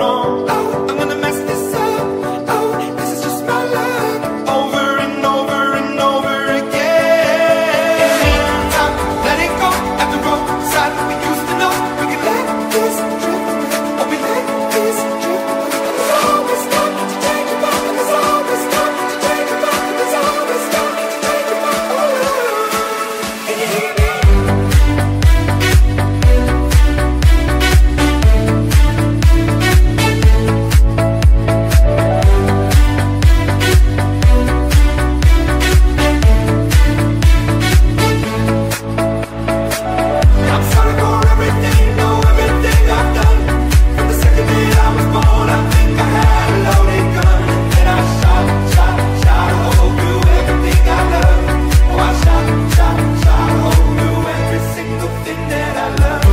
no. something that I love.